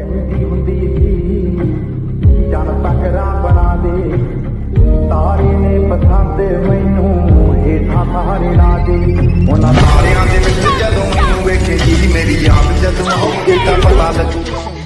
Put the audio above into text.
ਕਹਿੰਦੀ ਹੁੰਦੀ ਸੀ ਜਨ ਤਕਰਾ ਬਣਾ ਦੇ ਤਾਰੇ ਨੇ ਪਸੰਦ ਮੈਨੂੰ ਹੇਠਾਂ ਸਾਰੇ ਲਾ ਦੇ ਉਹਨਾਂ ਤਾਰਿਆਂ ਦੇ ਵਿੱਚ ਜਦੋਂ ਮੈਨੂੰ ਵੇਖੇਗੀ ਮੇਰੀ ਯਾਦ ਜਦੋਂ ਆਉਂਦੀ ਤਾਂ ਪਤਾ ਲੱਗੂ